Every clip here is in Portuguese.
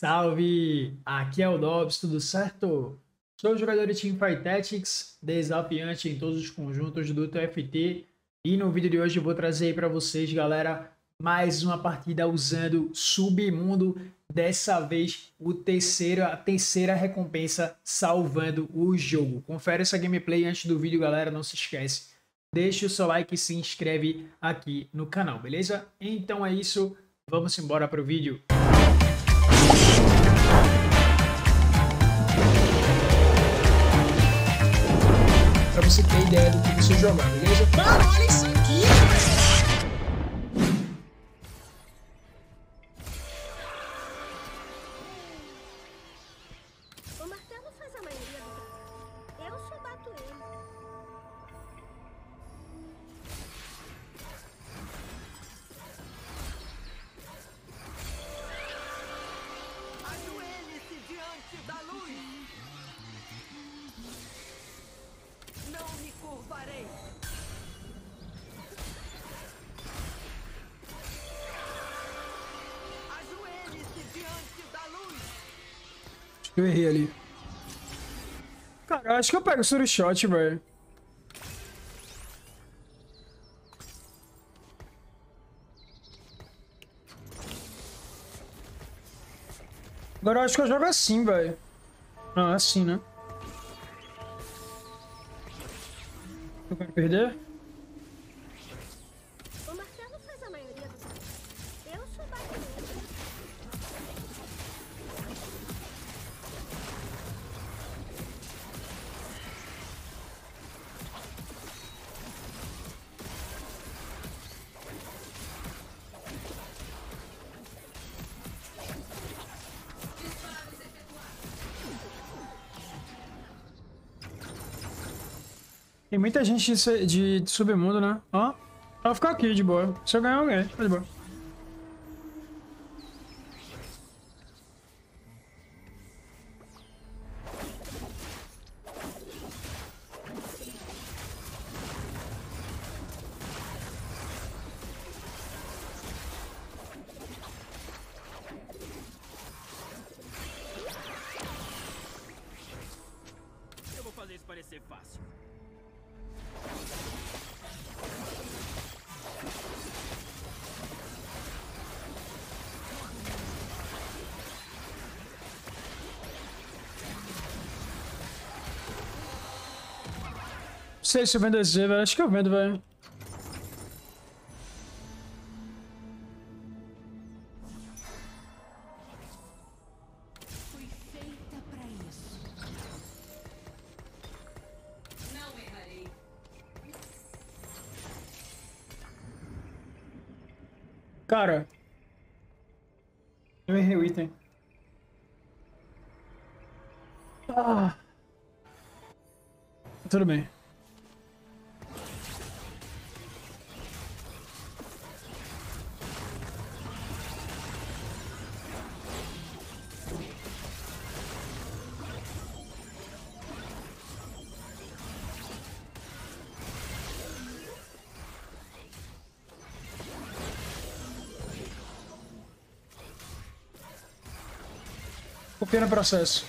Salve! Aqui é o Dobbs, tudo certo? Sou jogador de Teamfight Tactics, desafiante em todos os conjuntos do TFT e no vídeo de hoje vou trazer para vocês, galera, mais uma partida usando Submundo, dessa vez o terceiro, a terceira recompensa salvando o jogo. Confere essa gameplay antes do vídeo, galera, não se esquece. Deixe o seu like e se inscreve aqui no canal, beleza? Então é isso, vamos embora para o vídeo. Pra você ter ideia do que você jogar, beleza? Mano, olha isso Acho que eu errei ali. Cara, acho que eu pego o Suru Shot, velho. Agora eu acho que eu jogo assim, velho. É assim, né? Eu quero perder? Muita gente de, de, de submundo, né? Ó, vou ficar aqui de boa. Se eu ganhar, ganho. Tá de boa. Fazer isso parecer fácil. Sei se eu vendo EZ, velho. Acho que eu vendo, velho. Cara. Eu errei o item. Ah. Tudo bem. No processo.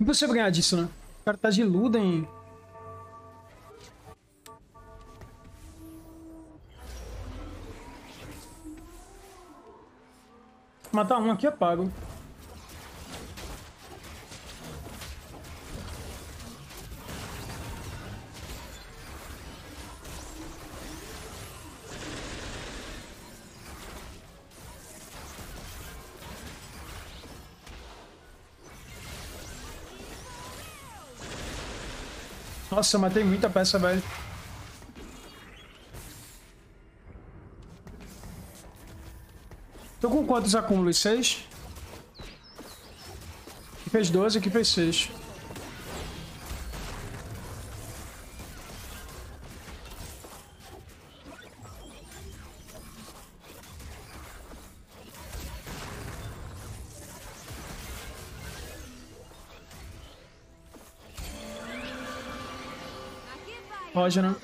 Impossível ganhar disso, né? O cara tá de Luden. Matar um aqui eu pago. Nossa, eu matei muita peça, velho. Tô com quantos acúmulos? Seis? Aqui fez 12, aqui fez 6. Roger, né?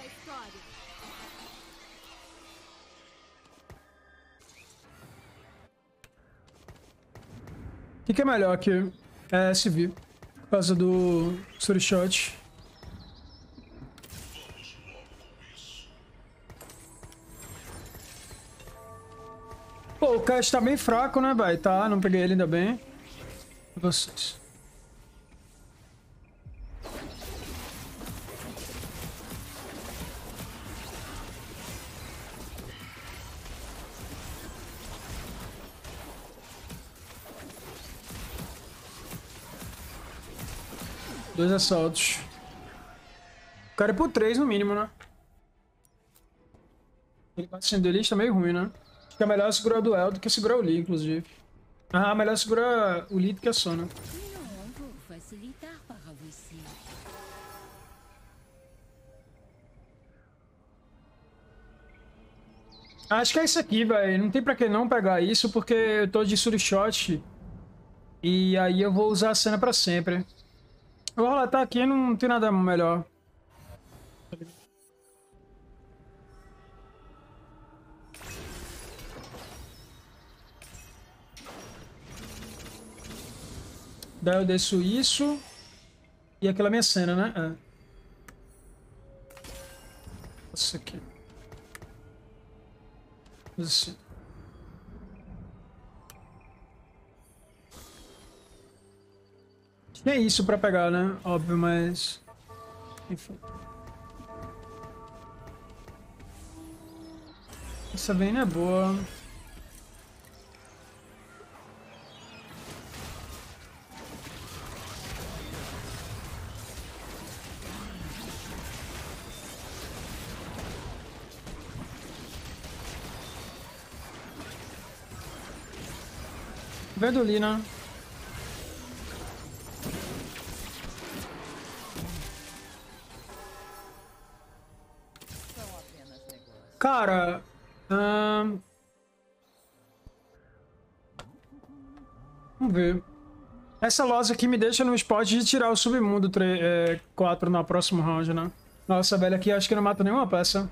O que, que é melhor aqui? É SV. Por causa do Shot. Pô, o cast tá bem fraco, né, velho? Tá, não peguei ele ainda bem. Vocês. Dois assaltos. O cara é por três no mínimo, né? Ele bate sendo duelista meio ruim, né? Acho que é melhor segurar o duel do que segurar o Lee, inclusive. Ah, melhor segurar o Lee do que a Sona. Acho que é isso aqui, velho. Não tem pra que não pegar isso, porque eu tô de Shot. E aí eu vou usar a cena pra sempre. Eu vou relatar aqui, não tem nada melhor. Daí eu desço isso. E aquela minha cena, né? É. Isso aqui. Assim. Tinha isso pra pegar, né? Óbvio, mas... Enfim. Essa Vayne é boa. Verdolina. Cara, ahn, vamos ver. Essa loja aqui me deixa no spot de tirar o submundo 3, é, 4 na próximo round, né? Nossa, velho, aqui acho que não mata nenhuma peça.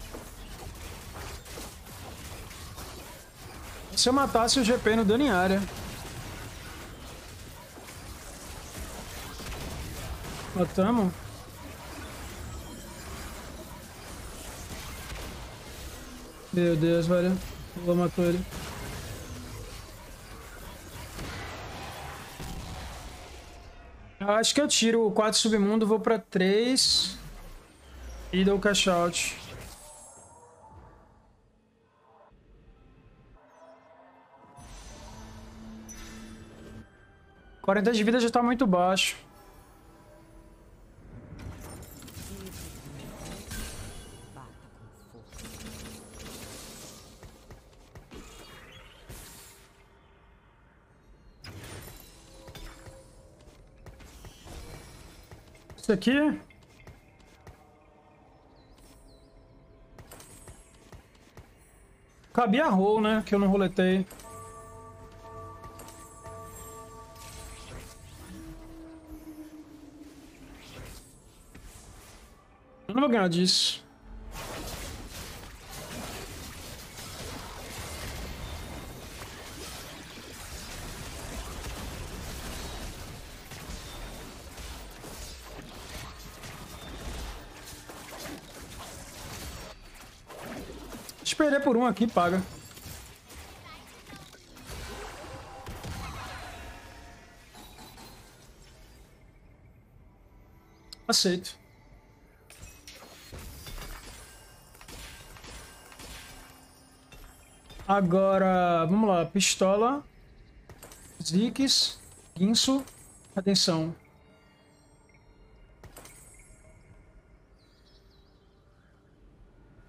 Se eu matasse o GP no dano em área. Matamos? Meu Deus, velho. Vou matar ele. Eu acho que eu tiro o 4 submundo, vou pra 3 e dou o cash out. Quarenta de vida já tá muito baixo. Isso aqui. Cabia roll, né? Que eu não roletei. Eu não vou ganhar disso. Por um aqui, paga. Aceito. Agora, vamos lá. Pistola. Zix. Guinso. Atenção.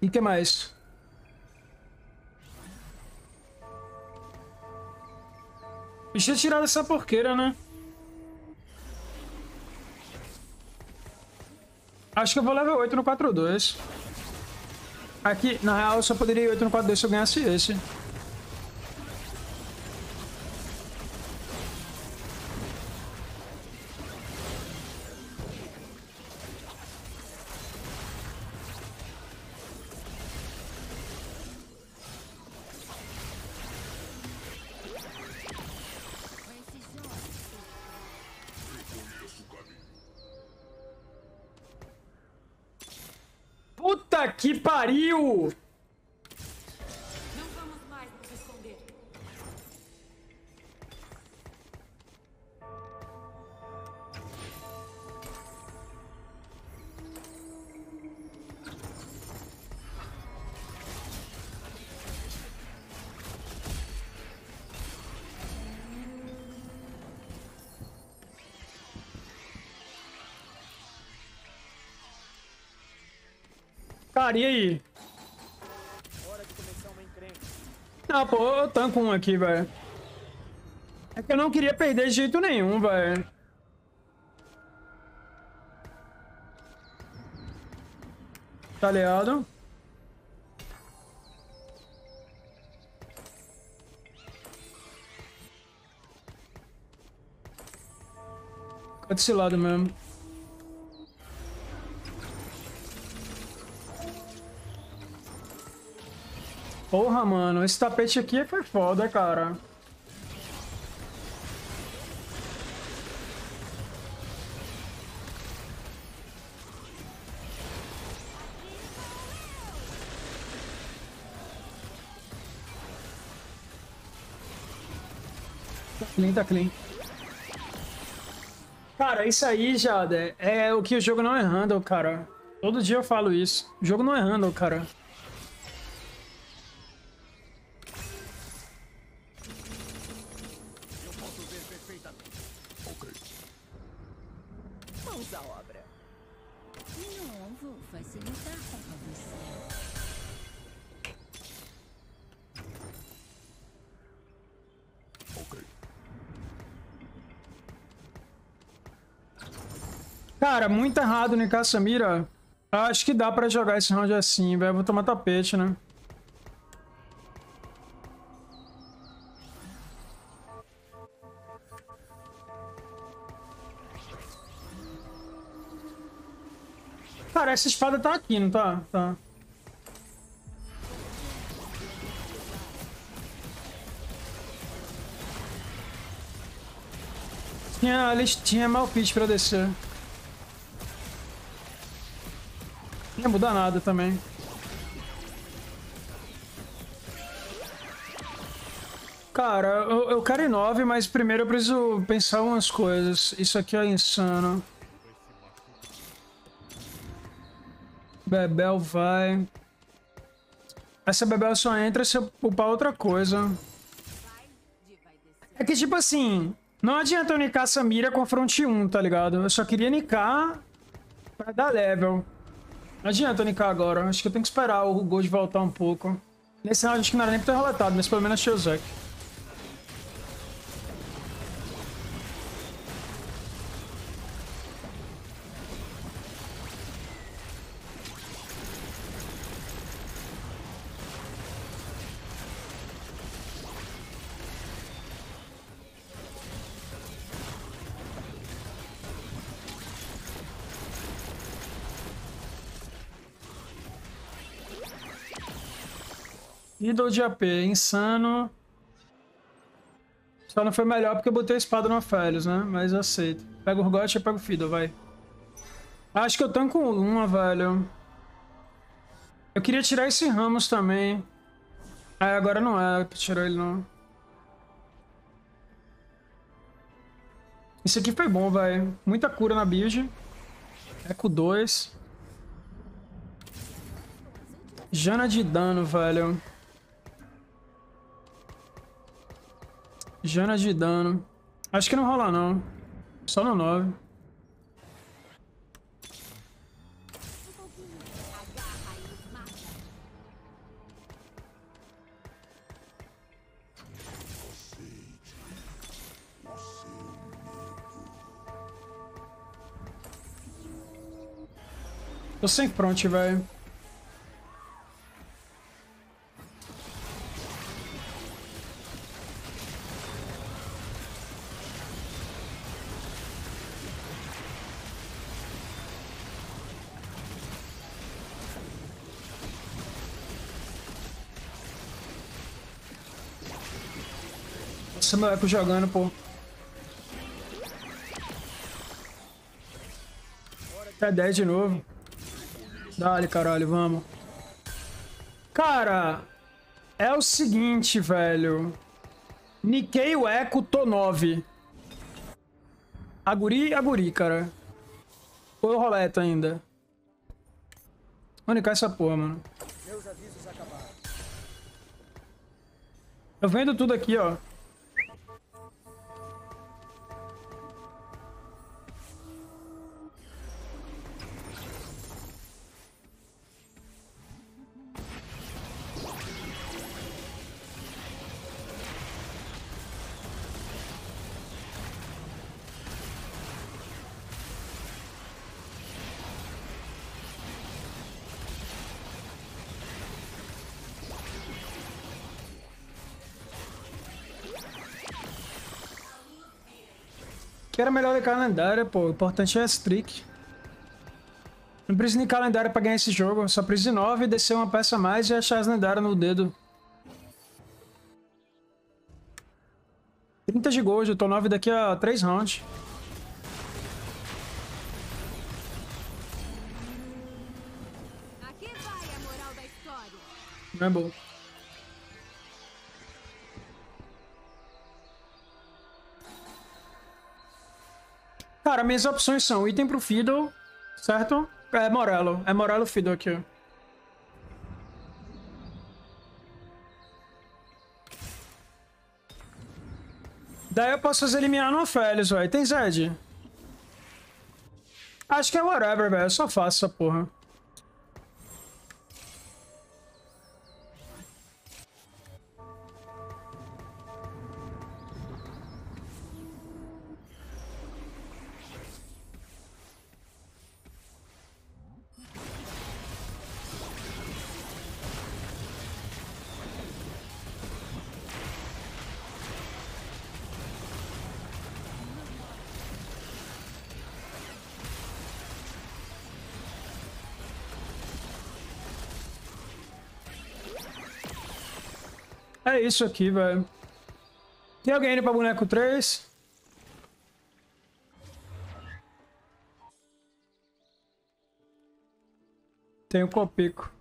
E que mais? Deixa tirar dessa porqueira, né? Acho que eu vou level 8 no 4-2. Aqui, na real, eu só poderia ir 8 no 4-2 se eu ganhasse esse. Pariu! Não vamos mais nos esconder. Cara, e aí? Ah, pô, eu tanco um aqui, velho. É que eu não queria perder de jeito nenhum, velho. Tá ligado? Desse lado mesmo. Porra, mano, esse tapete aqui foi foda, cara. Clean, tá clean. Cara, isso aí, Jada, é o que o jogo não é handle, cara. Todo dia eu falo isso. O jogo não é handle, cara. Perfeitamente. Mãos à obra. Não, vou facilitar para você. Cara, muito errado no Caçamira. Acho que dá pra jogar esse round assim, velho. Vou tomar tapete, né? Essa espada tá aqui, não tá? Tá. Tinha a listinha Malpite pra descer. Não ia mudar nada também. Cara, eu, eu quero ir 9, mas primeiro eu preciso pensar umas coisas. Isso aqui é insano. Bebel vai. Essa Bebel só entra se eu upar outra coisa. É que tipo assim, não adianta eu nicar Samira com fronte 1, tá ligado? Eu só queria nicar pra dar level. Não adianta eu nicar agora. Acho que eu tenho que esperar o Gold voltar um pouco. Nesse round acho que não era nem pra ter relatado, mas pelo menos achei o Zek. Idol de AP, insano. Só não foi melhor porque eu botei a espada no Aphelios, né? Mas eu aceito. Pega o Urgot e pega o Fiddle, vai. Acho que eu tanco uma, velho. Eu queria tirar esse Ramos também. Ah, agora não é pra tirar ele, não. Isso aqui foi bom, velho. Muita cura na build. Eco 2. Jana de dano, velho. Jana de dano. Acho que não rola, não. Só no 9. Tô sem front, velho. Nossa, meu eco jogando, pô. Até 10 de novo. Dale, caralho, vamos. Cara, é o seguinte, velho. Nikkei, o Echo, tô 9. Aguri, aguri, cara. Foi o roleta ainda. Onde cai essa porra, mano? Eu vendo tudo aqui, ó. Que era melhor de calendário, pô. O importante é esse trick. Não precisa de calendário pra ganhar esse jogo. Só precisa de 9, descer uma peça a mais e achar as lendárias no dedo. 30 de gold, eu tô 9 daqui a 3 rounds. Aqui vai a moral da história. Não é bom. Cara, minhas opções são item pro Fiddle, certo? É Morello. É Morello Fiddle aqui. Daí eu posso fazer eliminar no Félix, velho. Tem Zed? Acho que é whatever, velho. Eu só faço essa porra. É isso aqui, velho. Tem alguém indo pra boneco 3? Tem o Copico.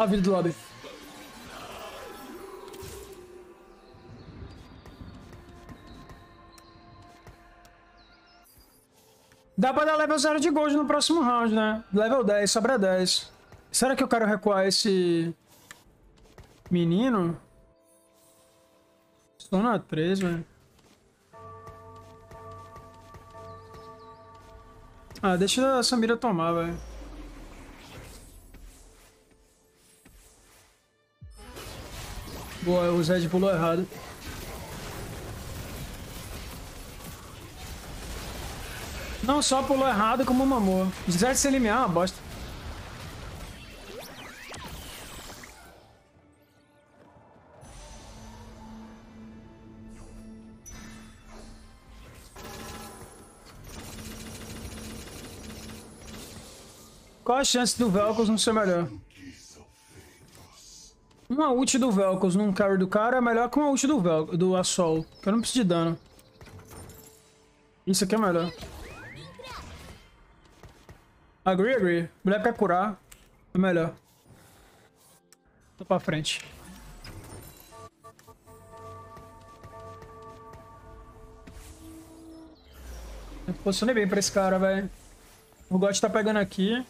A vida do lobby. Dá pra dar level 0 de gold no próximo round, né? Level 10, sobra 10. Será que eu quero recuar esse... Menino? Estou na 3, velho. Ah, deixa a Samira tomar, velho. Boa, o Zed pulou errado. Não só pulou errado, como mamou. O Zed se eliminar é uma bosta. Qual a chance do Velcos não ser melhor? Uma ult do Velcos num carry do cara é melhor que uma ult do, Vel do Assol. Que eu não preciso de dano. Isso aqui é melhor. Agree, agree. Mulher quer curar. É melhor. Tô pra frente. Eu posicionei bem pra esse cara, velho. O God tá pegando aqui.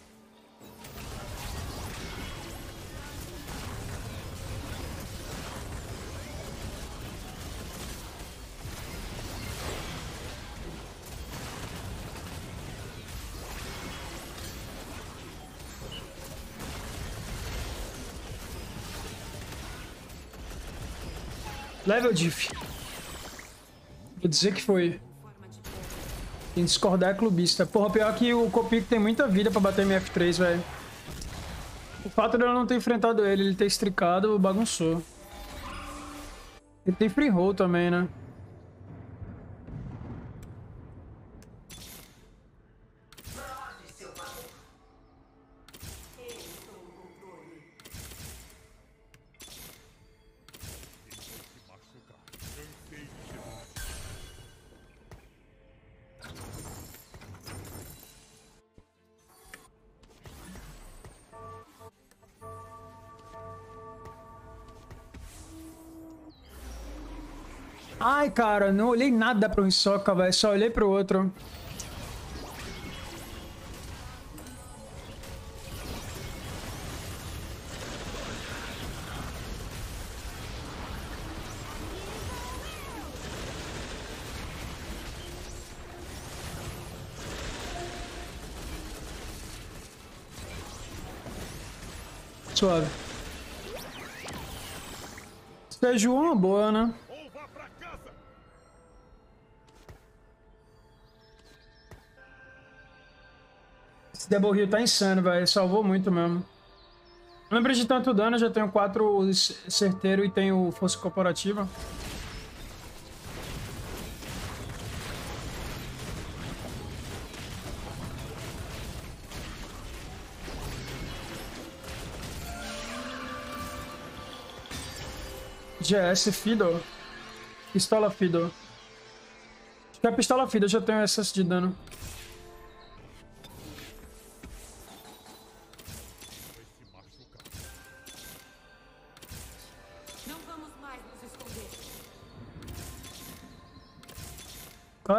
Level diff. Vou dizer que foi. Quem discordar é clubista. Porra, pior que o Copico tem muita vida pra bater MF3, velho. O fato de eu não ter enfrentado ele, ele ter estricado, bagunçou. Ele tem free roll também, né? Cara, não olhei nada pro Hisoka, velho. Só olhei pro outro. Suave. Seju uma boa, né? Double Heal tá insano, velho. Salvou muito mesmo. Não lembro de tanto dano, já tenho 4 certeiro e tenho força corporativa. GS Fido. Pistola Fido. Acho que a pistola Fido já tenho excesso de dano.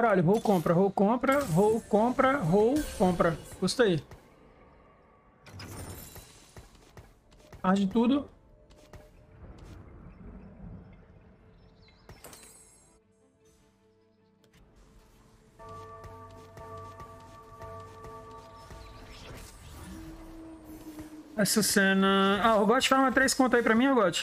Caralho, roll compra, roll compra, roll compra, roll compra. Gostei. Arde tudo. Essa cena... Ah, o God farma 3 conta aí pra mim, God?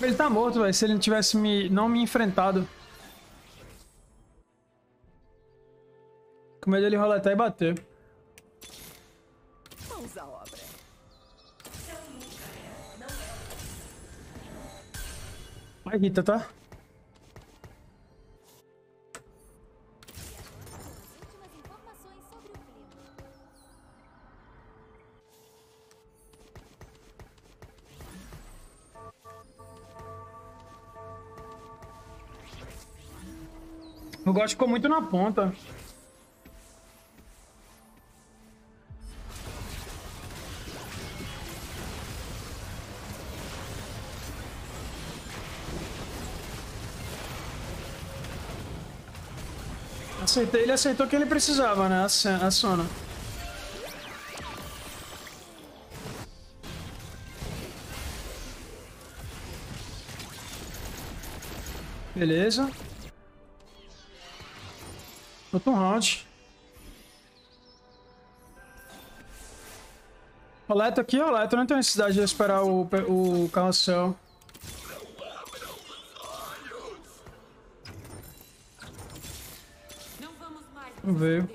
Ele tá morto, velho. Se ele não tivesse me, não me enfrentado. Com medo dele roletar e bater. Mãos à obra. Vai, Rita, tá? God ficou muito na ponta. Acertei, ele aceitou o que ele precisava, né? A Sona. Beleza. Outro round. O Leto aqui, o Leto não tem necessidade de esperar o, o carrossel. Não esconder.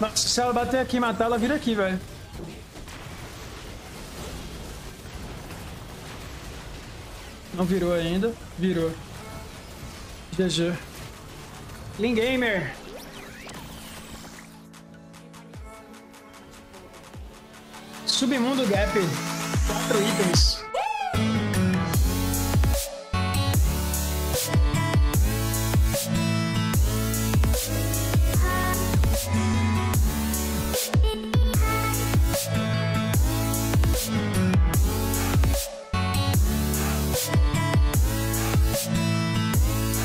Nossa, se ela bater aqui e matar, ela vira aqui, velho. Não virou ainda. Virou. GG. Lean Gamer. Submundo Gap. Quatro itens.